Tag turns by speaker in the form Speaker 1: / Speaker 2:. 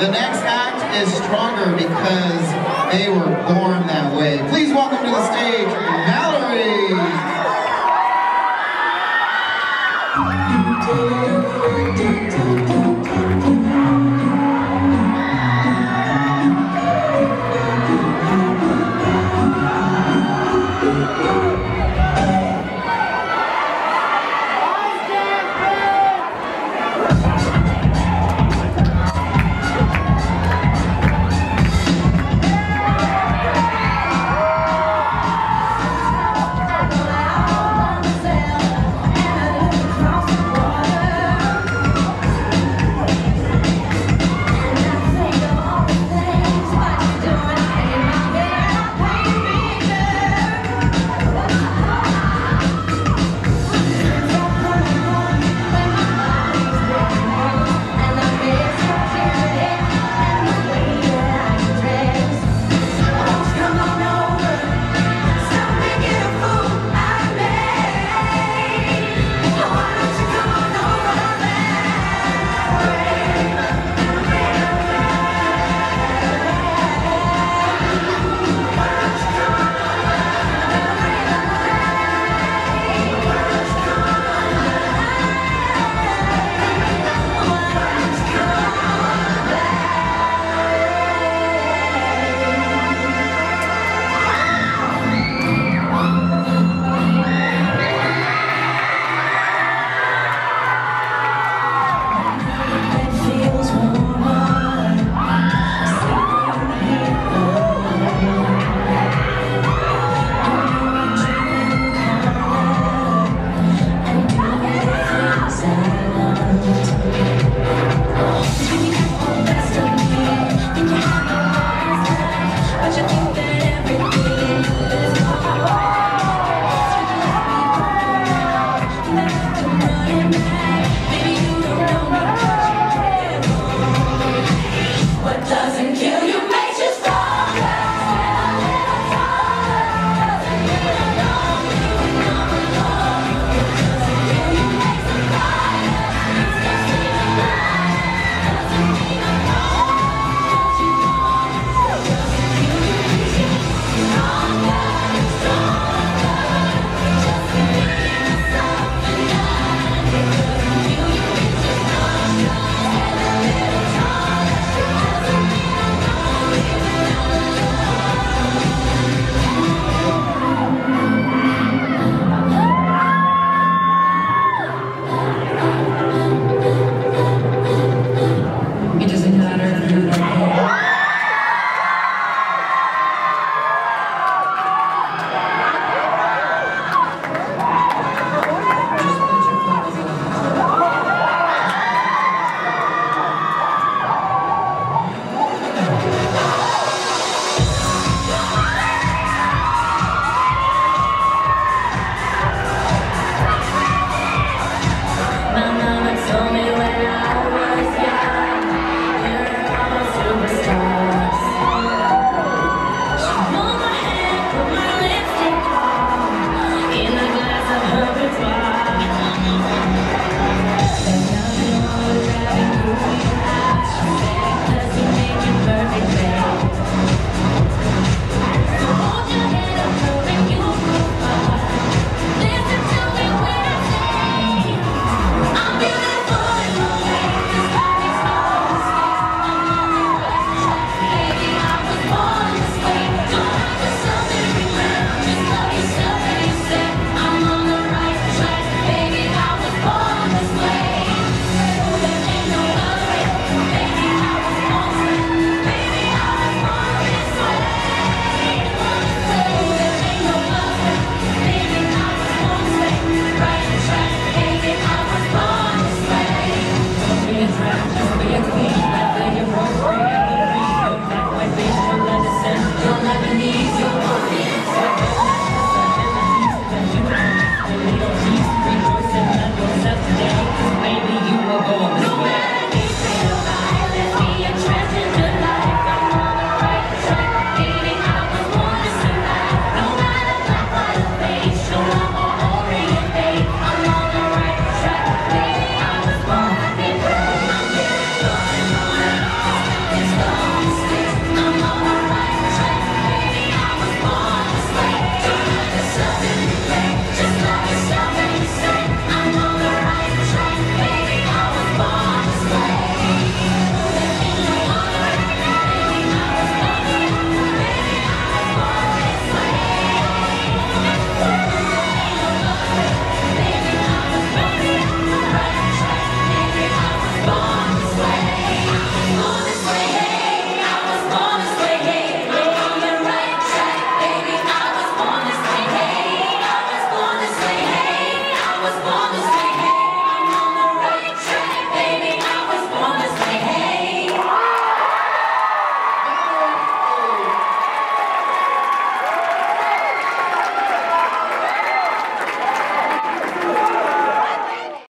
Speaker 1: The next act is stronger because they were born that way. Please welcome to the stage, Mallory.